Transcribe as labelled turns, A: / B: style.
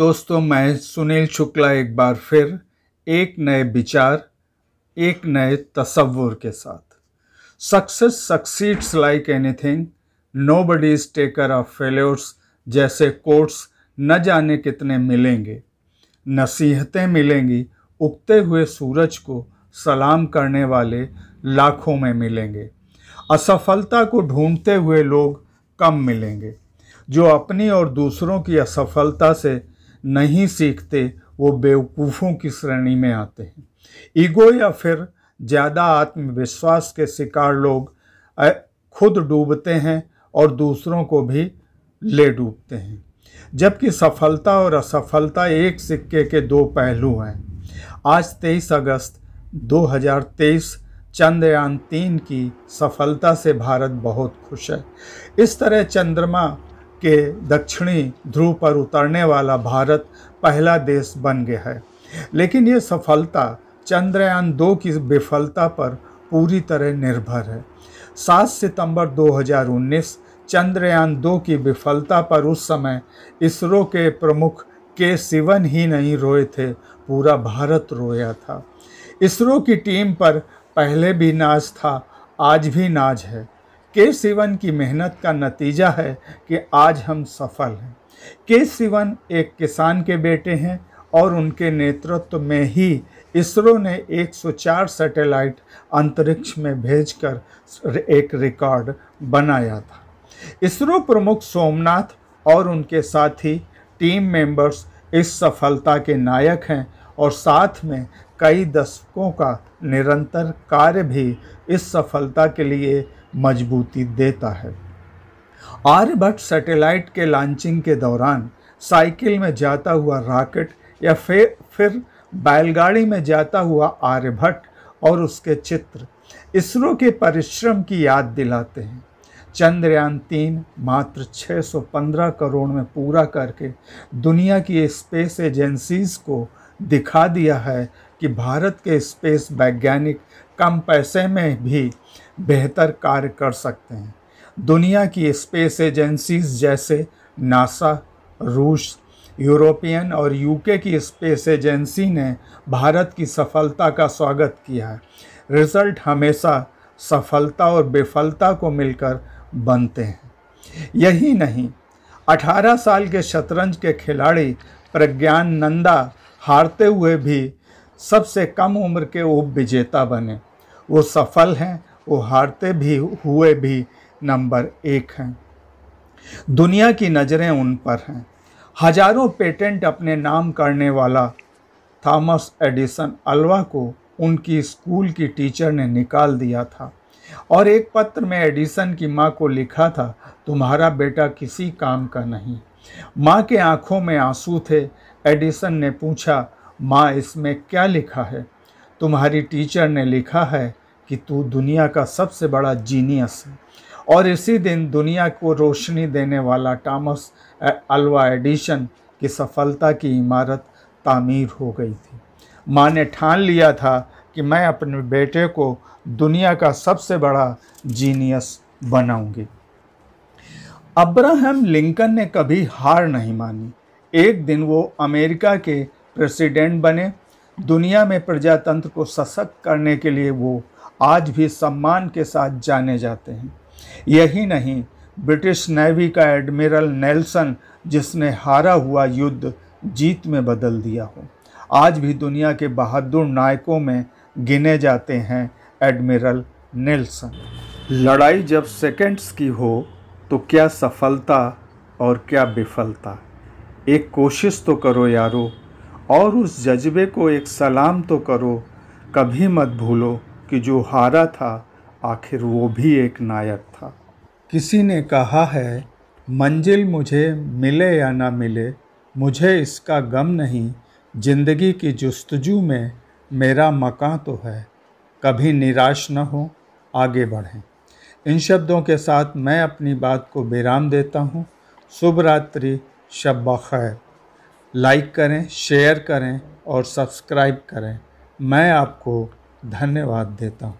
A: दोस्तों, मैं सुनील शुक्ला एक बार फिर एक नए विचार, एक नए तस्वुर के साथ। Success succeeds like anything nobody is taker of failures जैसे कोट्स न जाने कितने मिलेंगे। नसीहतें मिलेंगी, उगते हुए सूरज को सलाम करने वाले लाखों में मिलेंगे। असफलता को ढूंढते हुए लोग कम मिलेंगे। जो अपनी और दूसरों की असफलता से नहीं सीखते, वो बेवकूफ़ों की श्रेणी में आते हैं। ईगो या फिर ज़्यादा आत्मविश्वास के शिकार लोग खुद डूबते हैं और दूसरों को भी ले डूबते हैं। जबकि सफलता और असफलता एक सिक्के के दो पहलू हैं। आज 23 अगस्त 2023 चंद्रयान तीन की सफलता से भारत बहुत खुश है। इस तरह चंद्रमा के दक्षिणी ध्रुव पर उतरने वाला भारत पहला देश बन गया है। लेकिन ये सफलता चंद्रयान दो की विफलता पर पूरी तरह निर्भर है। 7 सितंबर 2019 चंद्रयान दो की विफलता पर उस समय इसरो के प्रमुख के सिवन ही नहीं रोए थे, पूरा भारत रोया था। इसरो की टीम पर पहले भी नाज था, आज भी नाज है। के सिवन की मेहनत का नतीजा है कि आज हम सफल हैं। के सिवन एक किसान के बेटे हैं और उनके नेतृत्व में ही इसरो ने 104 सैटेलाइट अंतरिक्ष में भेजकर एक रिकॉर्ड बनाया था। इसरो प्रमुख सोमनाथ और उनके साथी, टीम मेंबर्स इस सफलता के नायक हैं और साथ में कई दशकों का निरंतर कार्य भी इस सफलता के लिए मजबूती देता है। आर्यभट्ट सैटेलाइट के लॉन्चिंग के दौरान साइकिल में जाता हुआ रॉकेट या फिर फिर बैलगाड़ी में जाता हुआ आर्यभट्ट और उसके चित्र इसरो के परिश्रम की याद दिलाते हैं। चंद्रयान तीन मात्र 615 करोड़ में पूरा करके दुनिया की स्पेस एजेंसीज को दिखा दिया है कि भारत के स्पेस वैज्ञानिक कम पैसे में भी बेहतर कार्य कर सकते हैं। दुनिया की स्पेस एजेंसीज जैसे नासा, रूस, यूरोपियन और यूके की स्पेस एजेंसी ने भारत की सफलता का स्वागत किया है। रिज़ल्ट हमेशा सफलता और विफलता को मिलकर बनते हैं। यही नहीं 18 साल के शतरंज के खिलाड़ी प्रज्ञान नंदा हारते हुए भी सबसे कम उम्र के उप विजेता बने। वो सफल हैं, वो हारते भी, हुए भी नंबर एक हैं। दुनिया की नज़रें उन पर हैं। हज़ारों पेटेंट अपने नाम करने वाला थॉमस एडिसन अलवा को उनकी स्कूल की टीचर ने निकाल दिया था। और एक पत्र में एडिसन की माँ को लिखा था, तुम्हारा बेटा किसी काम का नहीं। माँ के आँखों में आँसू थे। एडिसन ने पूछा माँ, इसमें क्या लिखा है? तुम्हारी टीचर ने लिखा है कि तू दुनिया का सबसे बड़ा जीनियस है। और इसी दिन दुनिया को रोशनी देने वाला टॉमस अल्वा एडिशन की सफलता की इमारत तामीर हो गई थी। माँ ने ठान लिया था कि मैं अपने बेटे को दुनिया का सबसे बड़ा जीनियस बनाऊँगी। अब्राहम लिंकन ने कभी हार नहीं मानी। एक दिन वो अमेरिका के प्रेसिडेंट बने। दुनिया में प्रजातंत्र को सशक्त करने के लिए वो आज भी सम्मान के साथ जाने जाते हैं। यही नहीं, ब्रिटिश नेवी का एडमिरल नेल्सन, जिसने हारा हुआ युद्ध जीत में बदल दिया हो, आज भी दुनिया के बहादुर नायकों में गिने जाते हैं एडमिरल नेल्सन। लड़ाई जब सेकंड्स की हो तो क्या सफलता और क्या विफलता? एक कोशिश तो करो यारो और उस जज्बे को एक सलाम तो करो, कभी मत भूलो कि जो हारा था, आखिर वो भी एक नायक था। किसी ने कहा है, मंजिल मुझे मिले या ना मिले, मुझे इसका गम नहीं, ज़िंदगी की जस्तजू में मेरा मकां तो है। कभी निराश न हो, आगे बढ़ें। इन शब्दों के साथ मैं अपनी बात को विराम देता हूँ। शुभ रात्रि शब खैर। लाइक करें शेयर करें और सब्सक्राइब करें। मैं आपको धन्यवाद देता हूँ।